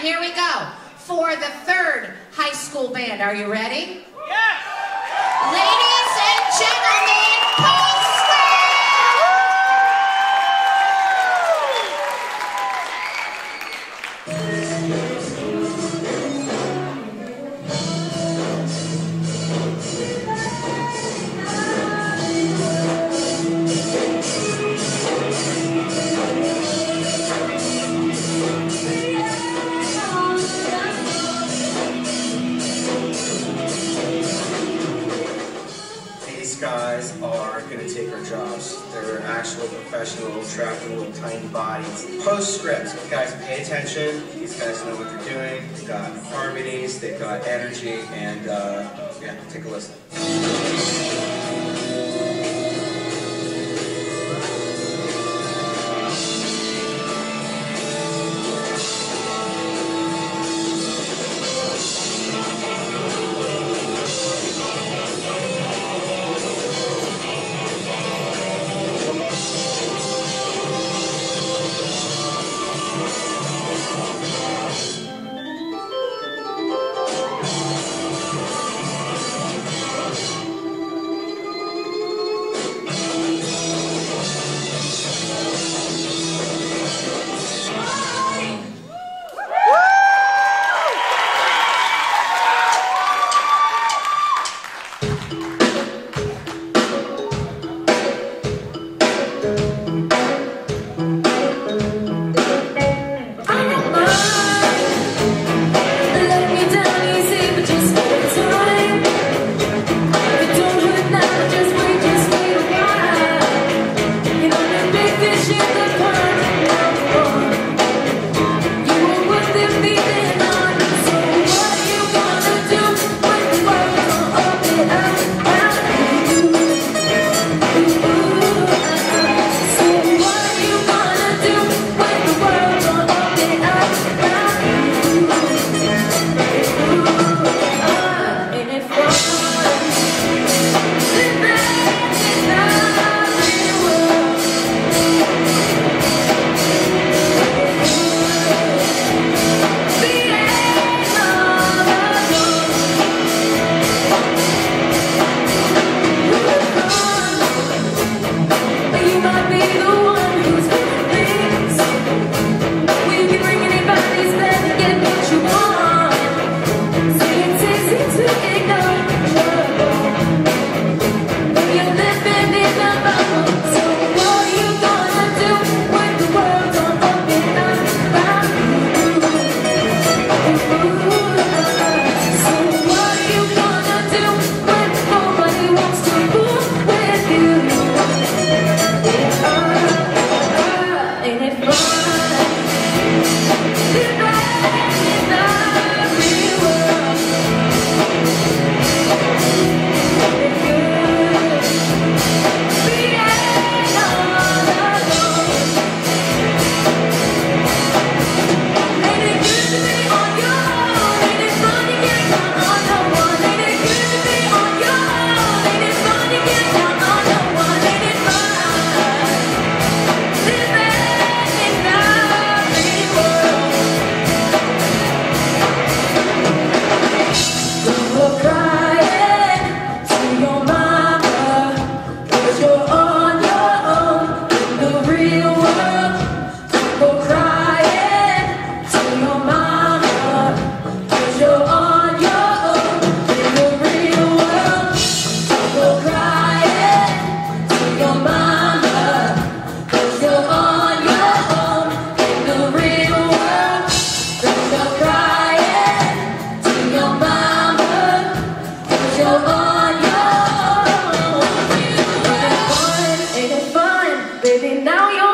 here we go. For the third high school band, are you ready? Yes! Ladies and gentlemen, trapped in little tiny bodies. Postscript, guys, pay attention. These guys know what they're doing. They've got harmonies, they've got energy, and uh, yeah, take a listen. baby, now you're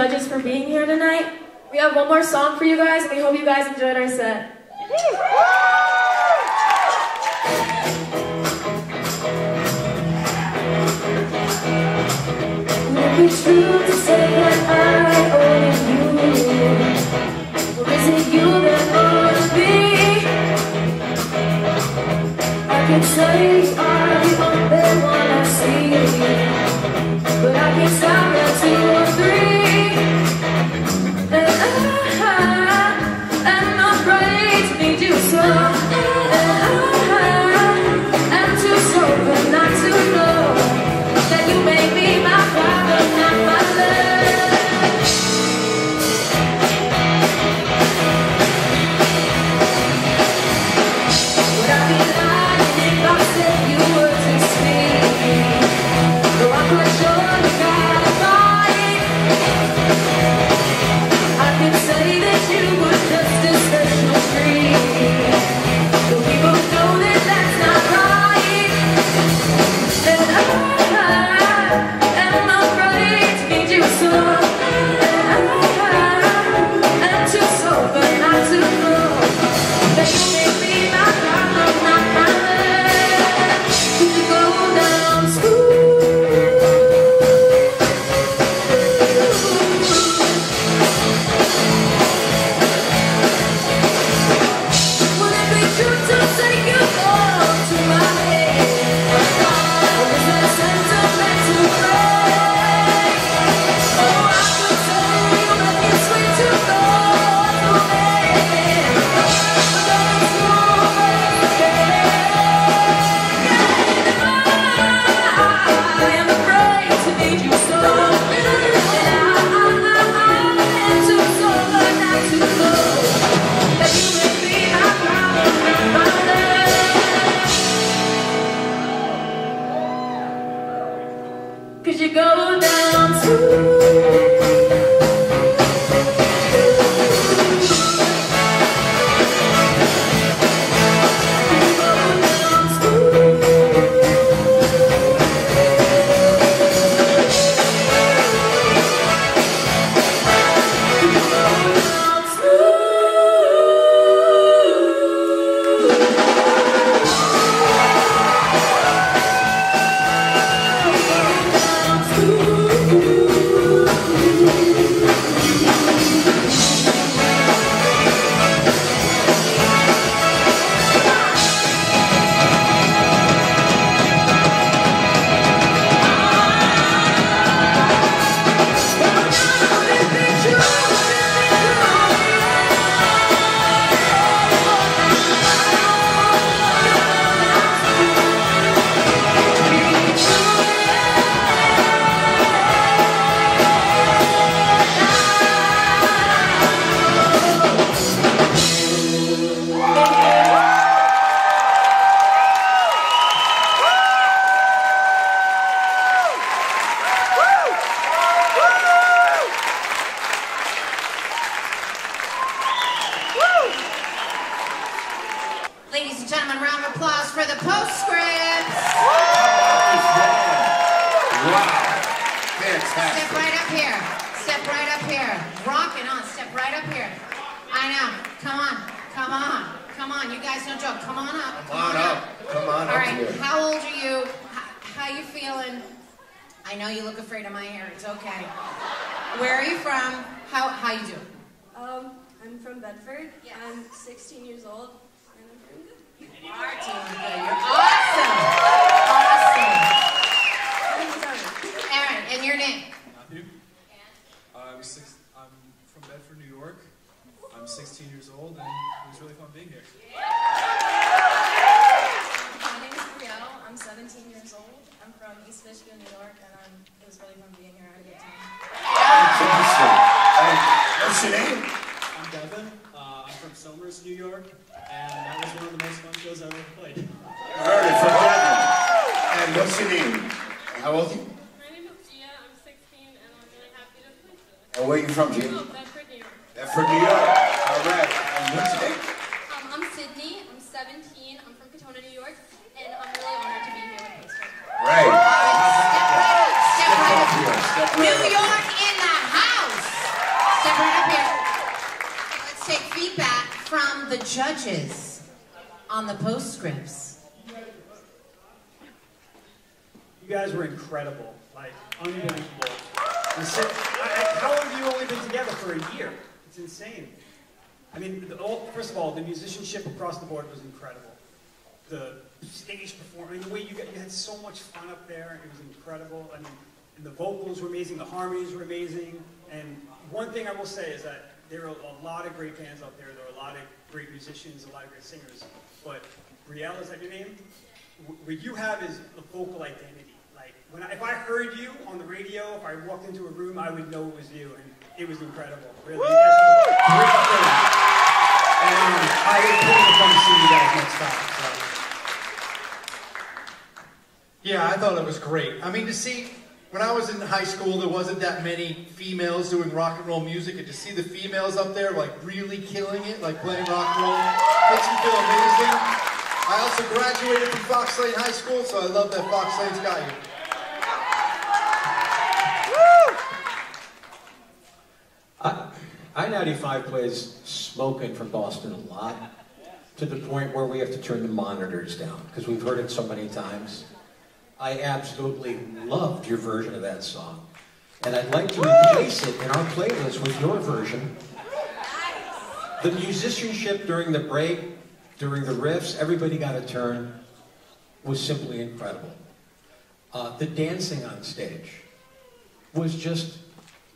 judges for being here tonight. We have one more song for you guys, and we hope you guys enjoyed our set. Would it be true to say that I owe you? Or is it you that owes me? I can tell you. Where are you from? How how you doing? Um, I'm from Bedford. I'm 16 years old, and I'm doing good. You are doing good. You're awesome. Awesome. Aaron. Aaron, and your name? Matthew. I'm six. I'm from Bedford, New York. I'm 16 years old, and it was really fun being here. My name is Brielle. I'm 17 years old. I'm from East Michigan, New York, and I'm, it was really fun being here. I had a good time. That's what's your name? I'm Devin. Uh, I'm from Somers, New York, and that was one of the most fun shows I've ever played. I heard it from Devin. And what's your name? How old are you? My name is Gia. I'm 16, and I'm really happy to play today. And where are you from, Jim? Oh, Bedford, New York. Bedford, New York. All right. And what's your name? Um, I'm Sydney. I'm 17. I'm from Katonah, New York, and I'm really honored to be here with Poster. Right. Step right up. Here, step New right up. York in the house. Step right up here. Let's take feedback from the judges on the postscripts. You guys were incredible, like unbelievable. So- I- I- how have you only been together for a year? It's insane. I mean, the, all, first of all, the musicianship across the board was incredible. The stage performance, the way you, got, you had so much fun up there, it was incredible. I mean, and the vocals were amazing, the harmonies were amazing. And one thing I will say is that there are a lot of great bands out there. There are a lot of great musicians, a lot of great singers. But Brielle, is that your name? Wh- What you have is a vocal identity. Like when I, if I heard you on the radio, if I walked into a room, I would know it was you, and it was incredible. Really, a great thing. And I forward to come see you guys next time. So. Yeah, I thought it was great. I mean, to see, when I was in high school, there wasn't that many females doing rock and roll music, and to see the females up there, like, really killing it, like playing rock and roll, makes me feel amazing. I also graduated from Fox Lane High School, so I love that Fox Lane's got you. I-95 plays Smokin' from Boston a lot, to the point where we have to turn the monitors down, because we've heard it so many times. I absolutely loved your version of that song. And I'd like to replace it in our playlist with your version. The musicianship during the break, during the riffs, everybody got a turn, was simply incredible. Uh, the dancing on stage was just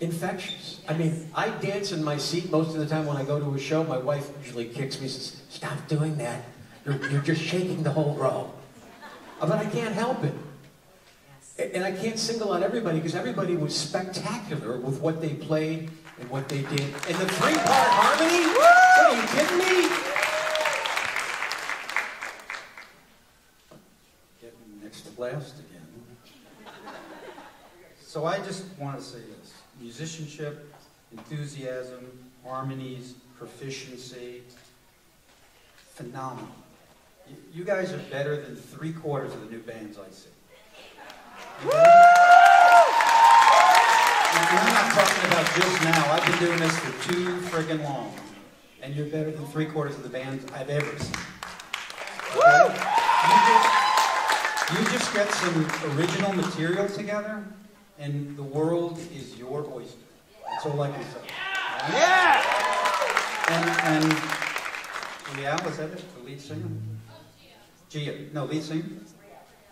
infectious. I mean, I dance in my seat most of the time when I go to a show. My wife usually kicks me and says, Stop doing that. You're, you're just shaking the whole row. Uh, But I can't help it. And I can't single out everybody because everybody was spectacular with what they played and what they did. And the three-part harmony? Are you kidding me? Getting next to again. So I just want to say this. Musicianship, enthusiasm, harmonies, proficiency, phenomenal. You, you guys are better than three quarters of the new bands I see. I'm not talking about just now. I've been doing this for too friggin' long. And you're better than three quarters of the bands I've ever seen. Okay? You just, you just get some original material together, and the world is your oyster. That's all I can say. Yeah! And, and Rial, is that it? The lead singer? Oh, Gia. No, lead singer?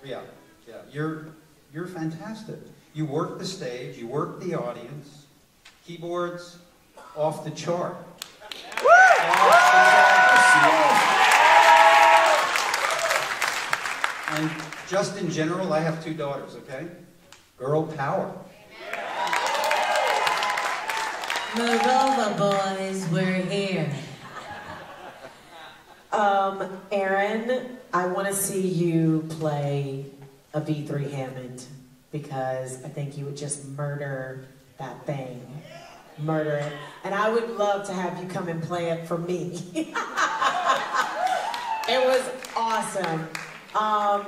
Rial. Yeah. You're, you're fantastic. You work the stage, you work the audience. Keyboards, off the chart. And just in general, I have two daughters, okay? Girl power. Move over, boys. We're here. Um, Aaron, I want to see you play a B3 Hammond because I think you would just murder that thing. Murder it. And I would love to have you come and play it for me. it was awesome. Um,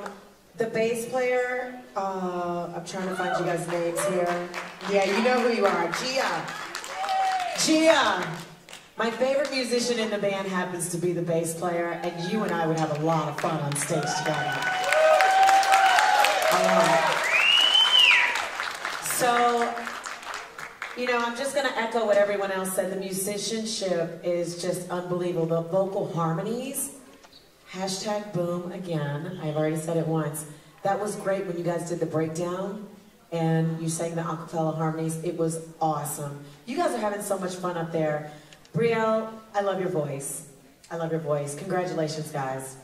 the bass player, uh, I'm trying to find you guys' names here. Yeah, you know who you are. Gia. Gia. My favorite musician in the band happens to be the bass player, and you and I would have a lot of fun on stage together. So, you know, I'm just going to echo what everyone else said. The musicianship is just unbelievable. The vocal harmonies, hashtag boom again. I've already said it once. That was great when you guys did the breakdown and you sang the acapella harmonies. It was awesome. You guys are having so much fun up there. Brielle, I love your voice. I love your voice. Congratulations, guys.